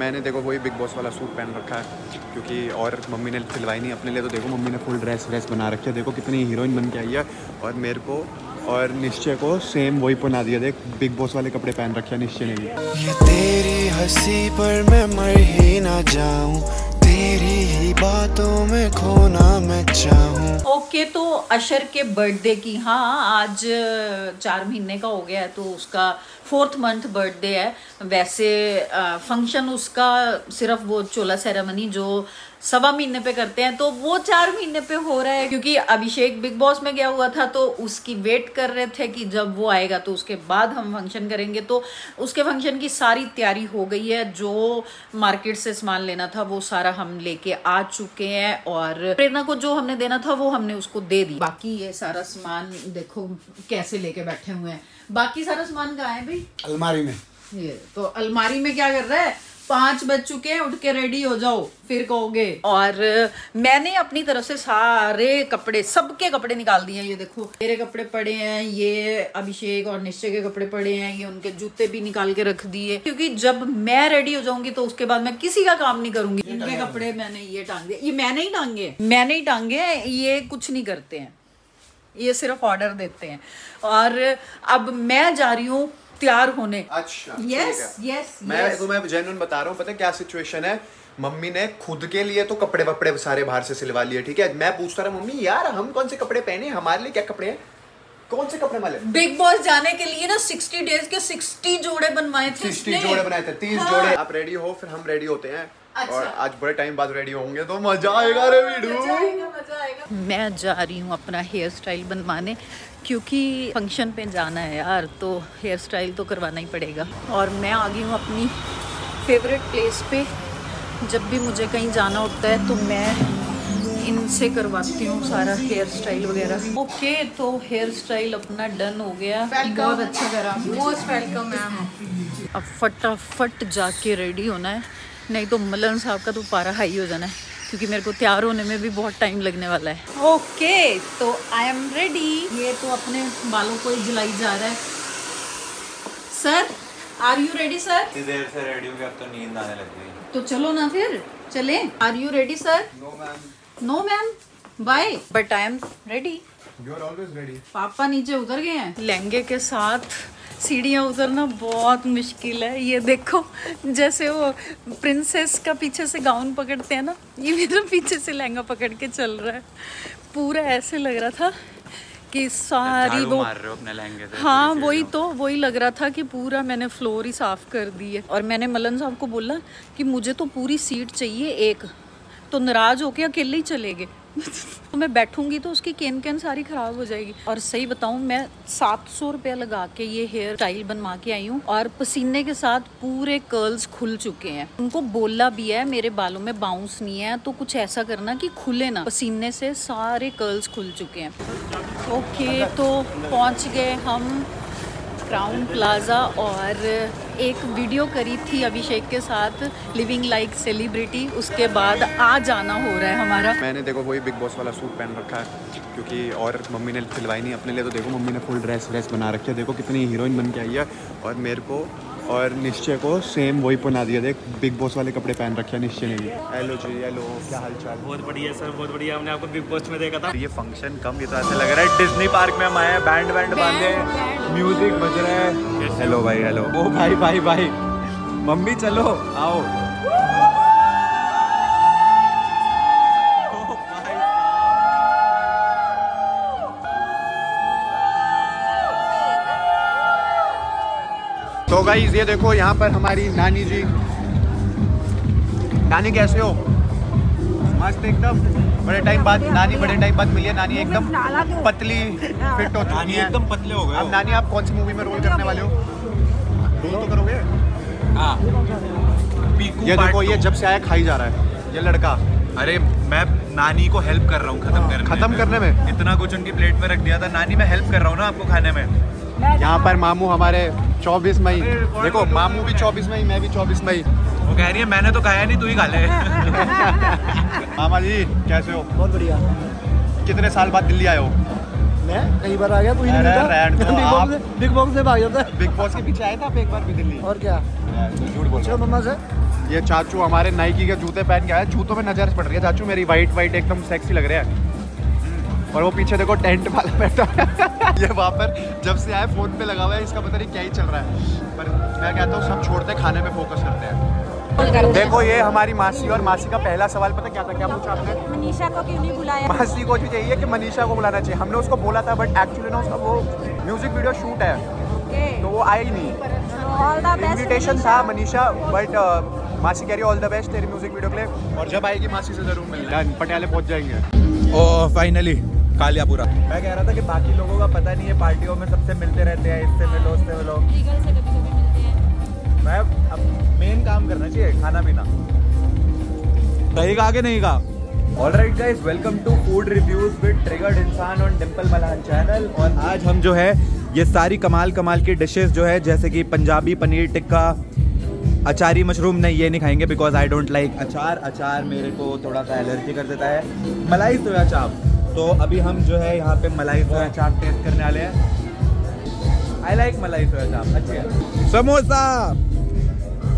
मैंने देखो वही बिग बॉस वाला सूट पहन रखा है, क्योंकि और मम्मी ने सिलवाई नहीं अपने लिए तो देखो मम्मी ने फुल ड्रेस व्रेस बना रखी है। देखो कितनी हीरोइन बन के आई है, और मेरे को और निश्चय को सेम वही पहना दिया। देख, बिग बॉस वाले कपड़े पहन रखे निश्चय ने भी। ये तेरी हँसी पर मैं मर ही ना जाऊँ, तेरी ही बातों में खोना मैं चाहूँ। ओके तो अशर के बर्थडे की हाँ आज चार महीने का हो गया है तो उसका फोर्थ मंथ बर्थडे है। वैसे फ़ंक्शन उसका सिर्फ़ वो चोला सेरेमनी जो सवा महीने पे करते हैं तो वो चार महीने पे हो रहा है क्योंकि अभिषेक बिग बॉस में गया हुआ था तो उसकी वेट कर रहे थे कि जब वो आएगा तो उसके बाद हम फ़ंक्शन करेंगे। तो उसके फ़ंक्शन की सारी तैयारी हो गई है जो मार्केट से सामान लेना था वो सारा हम लेके आ चुके हैं और प्रेरणा को जो हमने देना था वो हमने उसको दे दी। बाकी ये सारा सामान देखो कैसे लेके बैठे हुए हैं। बाकी सारा सामान कहाँ है भाई? अलमारी में। ये तो अलमारी में क्या कर रहा है? पाँच बज चुके हैं उठ के रेडी हो जाओ फिर कहोगे। और मैंने अपनी तरफ़ से सारे कपड़े सबके कपड़े निकाल दिए हैं ये देखो। मेरे कपड़े पड़े हैं ये अभिषेक और निश्चय के कपड़े पड़े हैं ये उनके जूते भी निकाल के रख दिए। क्योंकि जब मैं रेडी हो जाऊँगी तो उसके बाद मैं किसी का काम नहीं करूँगी। इनके कपड़े मैंने ये टांग। दिए ये मैंने ही टांगे। मैंने ही टांगे ये कुछ नहीं करते हैं। ये सिर्फ़ ऑर्डर देते हैं। और अब मैं जा रही हूँ तैयार होने। अच्छा यस यस मैं तुम्हें जेन्युइन बता रहा हूँ पता क्या सिचुएशन है? मम्मी ने खुद के लिए तो कपड़े वपड़े सारे बाहर से सिलवा लिए ठीक है? मैं पूछता रहा मम्मी यार हम कौन से कपड़े पहने हमारे लिए क्या कपड़े हैं? कौन से कपड़े वाले? बिग बॉस जाने के लिए ना 60 डेज़ के 60 जोड़े बनवाए थे तीस इसने। जोड़े बनाए थे तीस हाँ। जोड़े। आप रेडी हो? फिर हम रेडी होते हैं। अच्छा। और आज बड़े टाइम बाद रेडी होंगे तो मज़ा आएगा रे वीडू। मज़ा आएगा, मज़ा आएगा। मैं जा रही हूँ अपना हेयर स्टाइल बनवाने क्योंकि फ़ंक्शन पे जाना है यार तो हेयर स्टाइल तो करवाना ही पड़ेगा। और मैं आ गई हूँ अपनी फेवरेट प्लेस पे। जब भी मुझे कहीं जाना होता है तो मैं इनसे करवाती हूँ सारा हेयर स्टाइल वगैरह। ओके तो हेयर स्टाइल अपना डन हो गया। बहुत अच्छा करा। मोस्ट वेलकम मैम अब फटाफट जाके रेडी होना है। नहीं तो मलन साहब का तो पारा हाई हो जाना है क्योंकि मेरे को तैयार होने में भी बहुत टाइम लगने वाला है। ओके तो आई एम रेडी ये तो अपने बालों को ही जलाई जा रहा है। Sir are you ready sir देर से रेडी हो गया तो नींद आने लग गई। तो चलो ना फिर चले। Are you ready sir no ma'am bye but I am ready you are always ready पापा नीचे उतर गए हैं। लहंगे के साथ सीढ़ियाँ उतरना बहुत मुश्किल है। ये देखो जैसे वो प्रिंसेस का पीछे से गाउन पकड़ते हैं ना ये मेरा पीछे से लहंगा पकड़ के चल रहा है। पूरा ऐसे लग रहा था कि सारी वो मार रहे हो अपने लहंगे हाँ वही तो वही लग रहा था कि पूरा मैंने फ्लोर ही साफ़ कर दी है। और मैंने मलन साहब को बोला कि मुझे तो पूरी सीट चाहिए एक। तो नाराज़ होके अकेले ही चले गए। तो मैं बैठूँगी तो उसकी केन केन सारी खराब हो जाएगी। और सही बताऊँ, मैं सात सौ रुपया लगा के ये हेयर स्टाइल बनवा के आई हूँ और पसीने के साथ पूरे कर्ल्स खुल चुके हैं। उनको बोला भी है, मेरे बालों में बाउंस नहीं है तो कुछ ऐसा करना कि खुले ना। पसीने से सारे कर्ल्स खुल चुके हैं। ओके तो पहुँच गए हम क्राउन प्लाजा और एक वीडियो करी थी अभिषेक के साथ लिविंग लाइक सेलिब्रिटी उसके बाद आ जाना हो रहा है हमारा। मैंने देखो, वही बिग बॉस वाला सूट पहन रखा है, क्योंकि और मम्मी ने सिलवाई नहीं अपने लिए तो देखो मम्मी ने फुल ड्रेस व्रेस बना रखी है। देखो कितनी हीरोइन बन के आई है, और मेरे को और निश्चय को सेम वही पहना दिया। देख बिग बॉस वाले कपड़े पहन रखे निश्चय ने भी। हेलो जी हेलो क्या हाल चाल? बहुत बढ़िया सर बहुत बढ़िया। हमने आपको बिग बॉस में देखा था। ये फ़ंक्शन कम ये तो ऐसे लग रहा है। डिज्नी पार्क में हम आए हैं बैंड बैंड बांधे म्यूज़िक बज रहा है। हेलो भाई हेलो ओ भाई भाई भाई। मम्मी चलो आओ। तो गाइस ये देखो यहाँ पर हमारी नानी जी। नानी कैसे हो? मस्त एकदम। बड़े टाइम बाद नानी बड़े टाइम बाद मिली है। नानी एकदम पतली फिट हो चुकी नानी है। एकदम पतले हो गए अब नानी आप कौन सी मूवी में रोल करने वाले हो रोल तो करोगे? हाँ। ये देखो ये जब से आया खाई जा रहा है। ये लड़का। अरे मैं नानी को हेल्प कर रहा हूँ खत्म करने खत्म करने में? इतना कुछ उनकी प्लेट में रख दिया था। नानी मैं हेल्प कर रहा हूँ ना आपको खाने में। यहाँ पर मामू हमारे 24 मई। देखो मामू भी 24 मई मैं भी 24 मई। वो कह रही है मैंने तो खाया नहीं तू ही खा ले. मामा जी कैसे हो? बहुत बढ़िया। कितने साल बाद दिल्ली आए हो? मैं कई बार आ गया तू ही नहीं था बिग आप- बॉक्स से बिग बॉक्स से भाग जाता है। बिग बॉस के पीछे आए थे आप एक बार भी दिल्ली? और क्या? झूठ बोल पूछो मम्मा से? ये चाचू हमारे नाइकी के जूते पहन के आए जूतों में नज़र पड़ रही है चाचू मेरी वाइट वाइट एकदम सेक्सी लग रहे हैं। और वो पीछे देखो टेंट वाला बैठा है। ये वहाँ पर जब से आए फ़ोन पे लगा हुआ है इसका पता नहीं क्या ही चल रहा है। पर मैं कहता हूँ सब छोड़ते हैं खाने पे फोकस करते हैं। देखो ये हमारी मासी और मासी का पहला सवाल पता क्या था क्या पूछा आपने? मनीषा को क्यों नहीं बुलाया? मासी को जो चाहिए कि मनीषा को बुलाना चाहिए। हमने उसको बोला था बट एक्चुअली ना उसका वो म्यूज़िक वीडियो शूट है। तो वो आई नहीं। ऑल द बेस्ट इनविटेशन था मनीषा बट मासी कह रही ऑल द बेस्ट तेरी म्यूज़िक वीडियो के लिए। और जब आएगी मासी से ज़रूर मिलना पटियाले पहुँच जाएँगे। ओ फाइनली कालियापुरा। मैं कह रहा था कि बाकी लोगों का पता नहीं है पार्टियों में सबसे मिलते रहते हैं इससे मिलो उससे मिलो। मैं अब मेन काम करना चाहिए खाना पीना। सही कहा कि नहीं कहा। All right guys welcome to food reviews with triggered Insaan on Dimple Malan channel और आज हम जो है ये सारी कमाल कमाल की डिशेस जो है जैसे कि पंजाबी पनीर टिक्का अचारी मशरूम नहीं ये नहीं खाएँगे बिकॉज़ आई डोंट लाइक अचार। अचार मेरे को थोड़ा सा एलर्जी कर देता है। मलाई सोया चाप। तो अभी हम जो है यहाँ पे मलाई सोया चाप टेस्ट करने वाले हैं। आई लाइक मलाई सोया चाप अच्छी है। समोसा!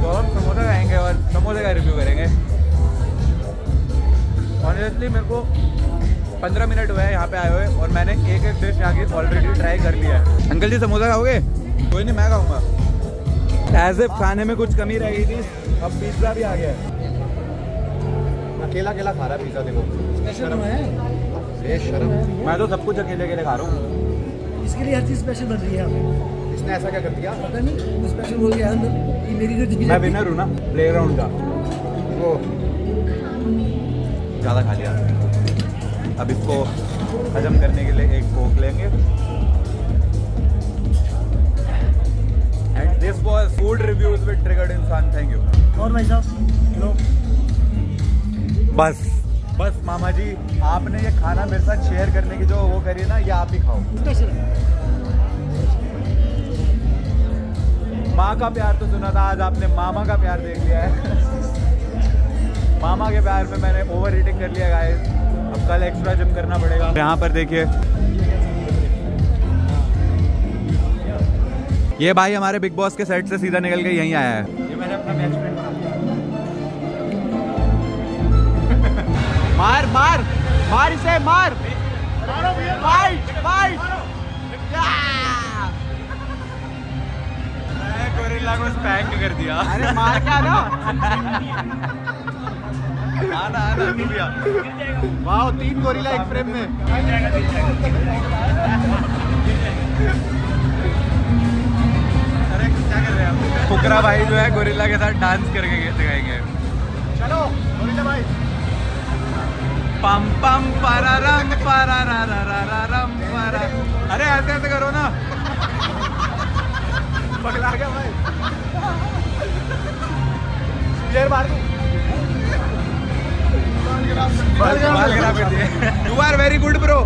तो हम समोसा खाएँगे और समोसे का रिव्यू करेंगे। ऑनेस्टली मेरे को पंद्रह मिनट हुए हैं यहाँ पे आए हुए और मैंने एक एक डिश यहाँ की ऑलरेडी ट्राई कर लिया है। अंकल जी समोसा खाओगे? कोई नहीं मैं खाऊँगा। एज ए खाने में कुछ कमी रह गई थी अब पिज़्ज़ा भी आ गया है। अकेला अकेला खा रहा है पिज्जा देखो। शर्म है? मैं तो सब कुछ अकेले अकेले खा रहा हूँ। इसके लिए हर चीज़ स्पेशल बन रही है हमें इसने ऐसा क्या कर दिया? पता नहीं स्पेशल बोल के अंदर ये मेरी मैं विनर हूँ ना प्ले ग्राउंड का। वो ज़्यादा खा लिया। अब इसको हजम करने के लिए एक कोक लेंगे। And this was food reviews with triggered Insaan thank you और भाई साहब बस। बस मामा जी, आपने ये खाना मेरे साथ शेयर करने की जो वो करी ना, ये आप ही खाओ। माँ का प्यार तो सुना था, आज आपने मामा का प्यार देख लिया है। मामा के प्यार में मैंने ओवर ईटिंग कर लिया गाइस अब कल एक्स्ट्रा जिम करना पड़ेगा। यहाँ पर देखिए। ये भाई हमारे बिग बॉस के सेट से सीधा निकल के यहीं आया है। ये मैंने अपना मार मार मार इसे मार। फाइट फाइट गोरिल्ला को स्पैंक कर दिया। अरे मार क्या ना? आना आना भैया वाह तीन गोरिल्ला एक फ्रेम में। अरे क्या कर रहे हैं फुकरा भाई जो है गोरिल्ला के साथ डांस करके दिखाएँगे। चलो गोरिल्ला भाई। पम पम pararam parararararam para अरे ऐसे ऐसे करो ना। पगला गया भाई। प्लेयर मार दूँ? You are very good bro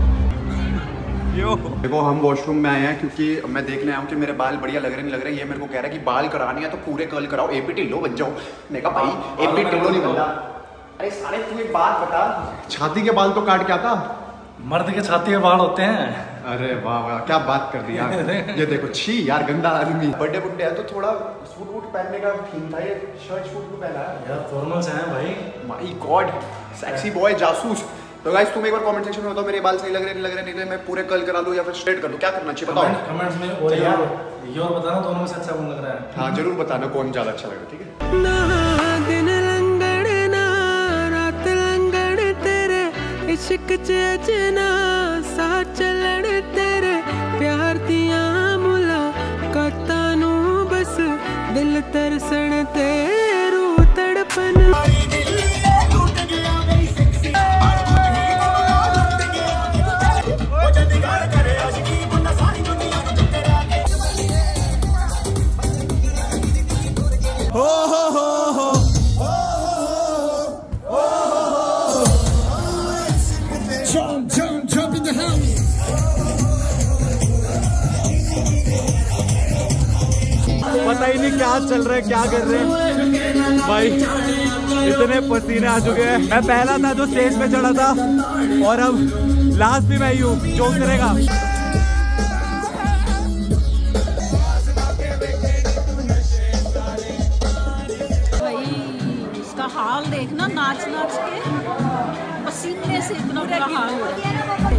yo देखो हम वॉशरूम में आए हैं क्योंकि मैं देखने आया हूँ कि मेरे बाल बढ़िया लग रहे नहीं लग रहे ये मेरे को कह रहा है कि बाल करानी है तो पूरे कर्ल कराओ। एपी टिल्लो बन जाओ मैं कहा भाई एपी टिल्लो नहीं बनता अरे सारे तू एक बात बता। छाती के बाल तो काट क्या था मर्द के छाती के बाल होते हैं। अरे वाह वाह क्या बात कर दी यार। ये देखो छी यार गंदा आदमी। बड़े बुड्ढे है तो थोड़ा सूट वूट पहनने का थीम था ये। शर्ट सूट भी पहना है? यार फॉर्मल से है भाई। माय गॉड सेक्सी बॉय जासूस। तो गाइस तुम एक बार कमेंट सेक्शन में बताओ मेरे बाल सही लग रहे नहीं लग रहे नहीं लग रहे मैं पूरे कल करा लूँ या फिर स्ट्रेट कर दूँ? क्या करना चाहिए बताओ। कमेंट्स में और यार ये और बताना दोनों में से अच्छा कौन लग रहा है? हाँ ज़रूर बताना कौन ज़्यादा अच्छा लग रहा है? ठीक है ਇਸ਼ਕ ਚ ਅਜਨਾ ਸਾ ਚੱਲਣ ਤੇਰੇ ਪਿਆਰ ਦੀਆਂ ਮੁਲਾਕਾਤਾਂ ਨੂੰ ਬਸ ਦਿਲ ਤਰਸਣ ਤੇ पता ही नहीं क्या चल रहा है, क्या कर रहे हैं। भाई, इतने पसीने आ चुके हैं। मैं पहला था जो स्टेज पे चढ़ा था, और अब लास्ट भी मैं ही हूँ, जो करेगा।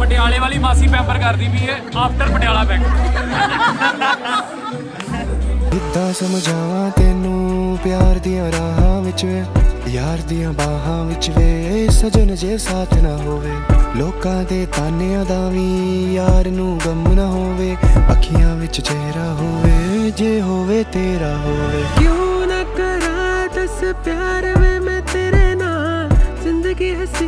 ਪਟਿਆਲੇ ਵਾਲੀ ਮਾਸੀ ਪੈਂਪਰ ਕਰਦੀ ਵੀ ਹੈ ਆਫਟਰ ਪਟਿਆਲਾ ਬੈਂਕ ਕਿੱਦਾਂ ਸਮਝਾਵਾਂ ਤੈਨੂੰ ਪਿਆਰ ਦੀਆਂ ਰਾਹਾਂ ਵਿੱਚ ਵੇ ਯਾਰ ਦੀਆਂ ਬਾਹਾਂ ਵਿੱਚ ਵੇ ਸਜਣ ਜੇ ਸਾਥ ਨਾ ਹੋਵੇ। ਲੋਕਾਂ ਦੇ ਤਾਨਿਆਂ ਦਾ ਵੀ ਯਾਰ ਨੂੰ ਗਮ ਨਾ ਹੋਵੇ ਅੱਖੀਆਂ ਵਿੱਚ ਚਿਹਰਾ ਹੋਵੇ ਜੇ ਹੋਵੇ ਤੇਰਾ ਹੋਵੇ। ਕਿਉਂ ਨਾ ਕਰਾਂ ਦੱਸ ਪਿਆਰ ਵੇ ਮੈਂ ਤੇਰੇ ਨਾਲ ਜ਼ਿੰਦਗੀ ਹਸੀ